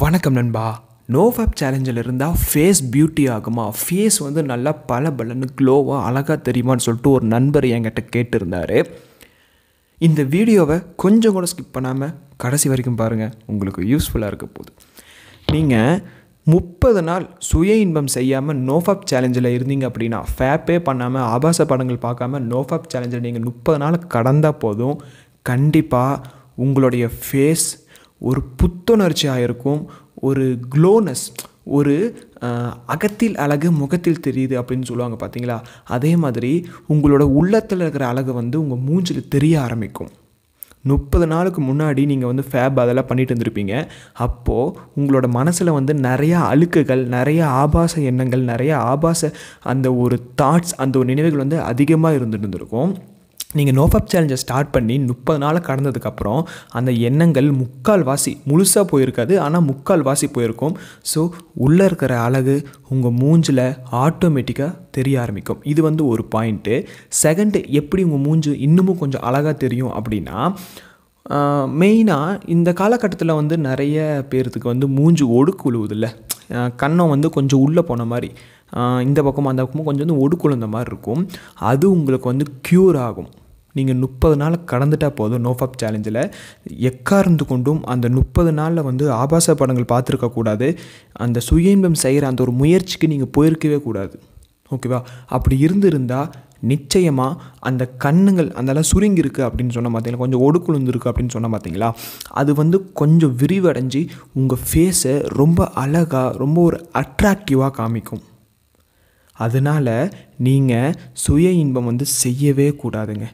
வணக்கம் நண்பா. நோஃபேப் சேலஞ்சில் இருந்தால் ஃபேஸ் பியூட்டி ஆகுமா? ஃபேஸ் வந்து நல்லா பல பலன்னு க்ளோவாக அழகாக தெரியுமான்னு சொல்லிட்டு ஒரு நண்பர் என்கிட்ட கேட்டிருந்தார். இந்த வீடியோவை கொஞ்சம் கூட ஸ்கிப் பண்ணாமல் கடைசி வரைக்கும் பாருங்கள் உங்களுக்கு யூஸ்ஃபுல்லாக இருக்க போகுது. நீங்கள் முப்பது நாள் சுய இன்பம் செய்யாமல் நோஃபாப் சேலஞ்சில் இருந்தீங்க அப்படின்னா ஃபேப்பே பண்ணாமல் ஆபாச படங்கள் பார்க்காம நோஃபாப் சேலஞ்சில் நீங்கள் முப்பது நாள் கடந்தால் போதும். கண்டிப்பாக உங்களுடைய ஃபேஸ் ஒரு புத்துணர்ச்சியாக இருக்கும் ஒரு க்ளோனஸ் ஒரு அகத்தில் அழகு முகத்தில் தெரியுது அப்படின்னு சொல்லுவாங்க பார்த்தீங்களா அதே மாதிரி உங்களோட உள்ளத்தில் இருக்கிற அழகு வந்து உங்கள் மூஞ்சில் தெரிய ஆரம்பிக்கும். முப்பது நாளுக்கு முன்னாடி நீங்கள் வந்து ஃபேப் அதெல்லாம் பண்ணிட்டு இருந்திருப்பீங்க. அப்போது உங்களோட மனசில் வந்து நிறையா அழுக்குகள் நிறைய ஆபாச எண்ணங்கள் நிறைய ஆபாச அந்த ஒரு தாட்ஸ் அந்த ஒரு நினைவுகள் வந்து அதிகமாக இருந்துட்டு இருந்திருக்கும். நீங்கள் நோஃபப் சேலஞ்சை ஸ்டார்ட் பண்ணி முப்பது நாள் கடந்ததுக்கப்புறம் அந்த எண்ணங்கள் முக்கால் வாசி முழுசாக போயிருக்காது. ஆனால் முக்கால் வாசி போயிருக்கும். ஸோ உள்ளே இருக்கிற அழகு உங்கள் மூஞ்சில் ஆட்டோமேட்டிக்காக தெரிய ஆரம்பிக்கும். இது வந்து ஒரு பாயிண்ட்டு செகண்டு எப்படி உங்கள் மூஞ்சு இன்னமும் கொஞ்சம் அழகாக தெரியும் அப்படின்னா மெயினாக இந்த காலகட்டத்தில் வந்து நிறைய பேர்த்துக்கு வந்து மூஞ்சு ஒடுக்கு விழுவுதில்ல கண்ணம் வந்து கொஞ்சம் உள்ளே போன மாதிரி. இந்த பக்கமும் அந்த பக்கமும் கொஞ்சம் வந்து ஒடுக்குழுந்த மாதிரி இருக்கும். அது உங்களுக்கு வந்து க்யூர் ஆகும். நீங்கள் முப்பது நாள் கடந்துட்டால் போதும் நோஃபப் சேலஞ்சில் எக்கார்ந்து கொண்டும் அந்த முப்பது நாளில் வந்து ஆபாச படங்கள் பார்த்துருக்கக்கூடாது அந்த சுய இன்பம் செய்கிற அந்த ஒரு முயற்சிக்கு நீங்கள் போயிருக்கவே கூடாது. ஓகேவா அப்படி இருந்திருந்தால் நிச்சயமாக அந்த கண்ணுங்கள் அதெல்லாம் சுருங்கி இருக்குது அப்படின்னு சொன்ன பார்த்தீங்களா? கொஞ்சம் ஒடுக்குழுந்து இருக்குது அப்படின்னு சொன்ன பார்த்தீங்களா? அது வந்து கொஞ்சம் விரிவடைஞ்சு உங்கள் ஃபேஸை ரொம்ப அழகாக ரொம்ப ஒரு அட்ராக்டிவாக காமிக்கும். அதனால் நீங்கள் சுய இன்பம் வந்து செய்யவே கூடாதுங்க.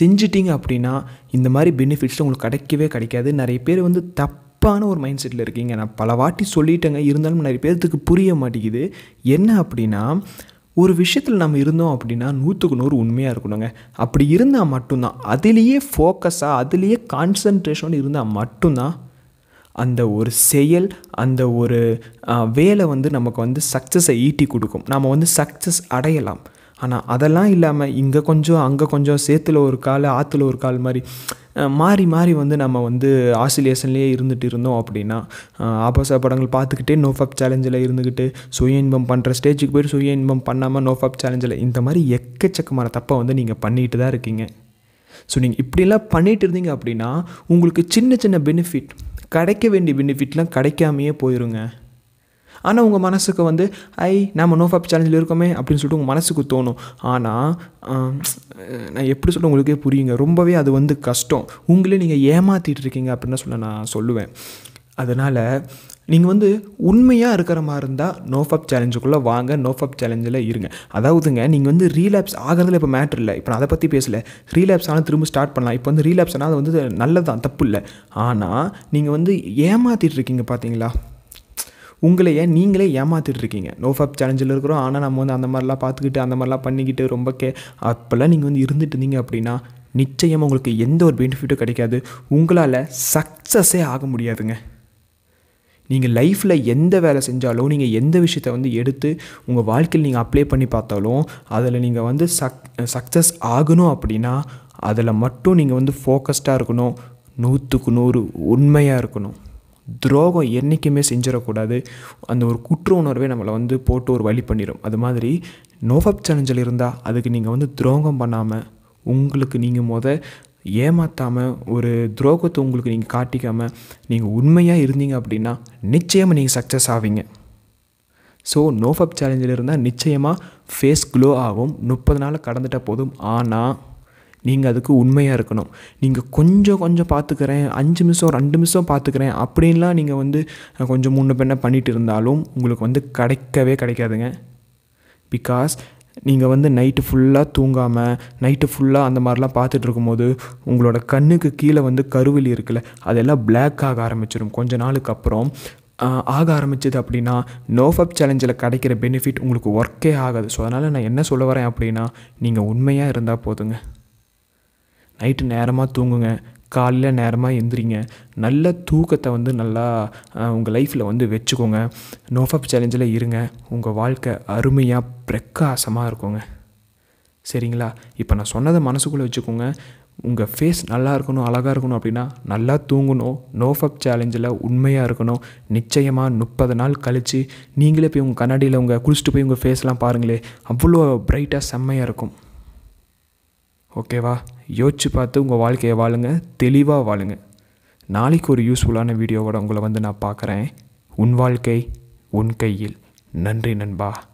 செஞ்சிட்டிங்க அப்படின்னா இந்த மாதிரி பெனிஃபிட்ஸ் உங்களுக்கு கிடைக்கவே கிடைக்காது. நிறைய பேர் வந்து தப்பான ஒரு மைண்ட் செட்டில் இருக்கீங்க. நான் பல வாட்டி சொல்லிட்டேங்க. இருந்தாலும் நிறைய பேர்த்துக்கு புரிய மாட்டேங்குது. என்ன அப்படின்னா ஒரு விஷயத்தில் நம்ம இருந்தோம் அப்படின்னா நூற்றுக்கு நூறு உண்மையாக இருக்கணுங்க. அப்படி இருந்தால் மட்டும்தான். அதிலேயே ஃபோக்கஸாக அதிலேயே கான்சன்ட்ரேஷன் இருந்தால் மட்டும்தான் அந்த ஒரு செயல் அந்த ஒரு வேலை வந்து நமக்கு வந்து சக்ஸஸை ஈட்டி கொடுக்கும். நாம் வந்து சக்ஸஸ் அடையலாம். ஆனால் அதெல்லாம் இல்லாமல் இங்கே கொஞ்சம் அங்கே கொஞ்சம் சேத்துல ஒரு கால் ஆற்றுல ஒரு கால் மாதிரி மாறி மாறி வந்து நம்ம வந்து ஆசிலேஷன்லேயே இருந்துகிட்டு இருந்தோம் அப்படின்னா ஆபாச படங்கள் பார்த்துக்கிட்டே நோஃபப் சேலஞ்சில் இருந்துக்கிட்டு சுய இன்பம் பண்ணுற ஸ்டேஜுக்கு போயிட்டு சுய இன்பம் பண்ணாமல் நோஃபப் சேலஞ்சில் இந்த மாதிரி எக்கச்சக்கமான தப்பை வந்து நீங்கள் பண்ணிட்டு தான் இருக்கீங்க. ஸோ நீங்கள் இப்படிலாம் பண்ணிட்டு இருந்தீங்க அப்படின்னா உங்களுக்கு சின்ன சின்ன பெனிஃபிட் கிடைக்க வேண்டிய பெனிஃபிட்லாம் கிடைக்காமையே போயிருங்க. ஆனால் உங்கள் மனசுக்கு வந்து ஐ நம்ம நோஃபாப் சேலஞ்சில் இருக்கோமே அப்படின்னு சொல்லிட்டு உங்கள் மனசுக்கு தோணும். ஆனால் நான் எப்படி சொல்ல உங்களுக்கே புரியுங்க. ரொம்பவே அது வந்து கஷ்டம். உங்களே நீங்கள் ஏமாற்றிட்டு இருக்கீங்க அப்படின்னு சொல்ல நான் சொல்லுவேன். அதனால் நீங்கள் வந்து உண்மையாக இருக்கிற மாதிரி இருந்தால் நோஃபப் சேலஞ்சுக்குள்ளே வாங்க நோஃபப் சேலஞ்சில் இருங்க. அதாவதுங்க நீங்கள் வந்து ரீலாப்ஸ் ஆகிறதுல இப்போ மேட்ரு இல்லை. இப்போ நான் அதை பற்றி பேசலை. ரீலாப்ஸ் ஆனால் திரும்ப ஸ்டார்ட் பண்ணலாம். இப்போ வந்து ரீலாப்ஸ் ஆனால் அது வந்து நல்லதான் தப்பு இல்லை. ஆனால் நீங்கள் வந்து ஏமாற்றிட்டு இருக்கீங்க பார்த்தீங்களா உங்களையே நீங்களே ஏமாத்திட்டு இருக்கீங்க? நோஃபாப் சேலஞ்சில் இருக்கிறோம். ஆனால் நம்ம வந்து அந்த மாதிரிலாம் பார்த்துக்கிட்டு அந்த மாதிரிலாம் பண்ணிக்கிட்டு ரொம்ப கே அப்போல்லாம் நீங்கள் வந்து இருந்துட்டு இருந்தீங்க அப்படின்னா நிச்சயமாக உங்களுக்கு எந்த ஒரு பெனிஃபிட்டும் கிடைக்காது. உங்களால் சக்ஸஸே ஆக முடியாதுங்க. நீங்கள் லைஃப்பில் எந்த வேலை செஞ்சாலும் நீங்கள் எந்த விஷயத்தை வந்து எடுத்து உங்கள் வாழ்க்கையில் நீங்கள் அப்ளை பண்ணி பார்த்தாலும் அதில் நீங்கள் வந்து சக் சக்ஸஸ் ஆகணும் அப்படின்னா அதில் மட்டும் நீங்கள் வந்து ஃபோக்கஸ்டாக இருக்கணும். நூற்றுக்கு நூறு உண்மையாக இருக்கணும். துரோகம் என்றைக்குமே செஞ்சிடக்கூடாது. அந்த ஒரு குற்ற உணர்வே நம்மளை வந்து போட்டு ஒரு வழி பண்ணிடும் அது மாதிரி நோஃபப் சேலஞ்சில் இருந்தால் அதுக்கு நீங்கள் வந்து துரோகம் பண்ணாமல் உங்களுக்கு நீங்கள் முத ஏமாற்றாமல் ஒரு துரோகத்தை உங்களுக்கு நீங்கள் காட்டிக்காமல் நீங்கள் உண்மையாக இருந்தீங்க அப்படின்னா நிச்சயமாக நீங்கள் சக்ஸஸ் ஆவீங்க. ஸோ நோஃபப் சேலஞ்சில் இருந்தால் நிச்சயமாக ஃபேஸ் க்ளோ ஆகும். முப்பது நாள் கடந்துட்டால் போதும். ஆனால் நீங்கள் அதுக்கு உண்மையாக இருக்கணும். நீங்கள் கொஞ்சம் கொஞ்சம் பார்த்துக்கிறேன் அஞ்சு நிமிஷம் ரெண்டு நிமிஷம் பார்த்துக்கிறேன் அப்படின்லாம் நீங்கள் வந்து கொஞ்சம் முன்ன பின்ன பண்ணிட்டு இருந்தாலும் உங்களுக்கு வந்து கிடைக்கவே கிடைக்காதுங்க. பிகாஸ் நீங்கள் வந்து நைட்டு ஃபுல்லாக தூங்காமல் நைட்டு ஃபுல்லாக அந்த மாதிரிலாம் பார்த்துட்டு இருக்கும்போது உங்களோட கண்ணுக்கு கீழே வந்து கருவலி இருக்குல்ல அதெல்லாம் பிளாக் ஆக ஆரம்பிச்சிடும் கொஞ்ச நாளுக்கு அப்புறம் ஆக ஆரம்பிச்சது அப்படின்னா நோஃபப் சேலஞ்சில் கிடைக்கிற பெனிஃபிட் உங்களுக்கு ஒர்க்கே ஆகாது. ஸோ அதனால் நான் என்ன சொல்ல வரேன் அப்படின்னா நீங்கள் உண்மையாக இருந்தால் போதுங்க. நைட்டு நேரமாக தூங்குங்க காலையில் நேரமாக எந்திரிங்க. நல்ல தூக்கத்தை வந்து நல்லா உங்கள் லைஃப்பில் வந்து வச்சுக்கோங்க. நோஃபப் சேலஞ்சில் இருங்க. உங்கள் வாழ்க்கை அருமையாக பிரகாசமாக இருக்குங்க. சரிங்களா? இப்போ நான் சொன்னதை மனசுக்குள்ளே வச்சுக்கோங்க. உங்கள் ஃபேஸ் நல்லா இருக்கணும் அழகாக இருக்கணும் அப்படின்னா நல்லா தூங்கணும். நோஃபப் சேலஞ்சில் உண்மையாக இருக்கணும். நிச்சயமாக முப்பது நாள் கழித்து நீங்களே போய் உங்கள் கண்ணாடியில் உங்கள் குளிச்சுட்டு போய் உங்கள் ஃபேஸ்லாம் பாருங்களே. அவ்வளோ பிரைட்டாக செம்மையாக இருக்கும். ஓகேவா? யோசிச்சு பார்த்து உங்கள் வாழ்க்கையை வாழுங்க தெளிவாக வாழுங்க. நாளைக்கு ஒரு யூஸ்ஃபுல்லான வீடியோவோட உங்களை வந்து நான் பார்க்குறேன். உன் வாழ்க்கை உன் கையில். நன்றி நண்பா.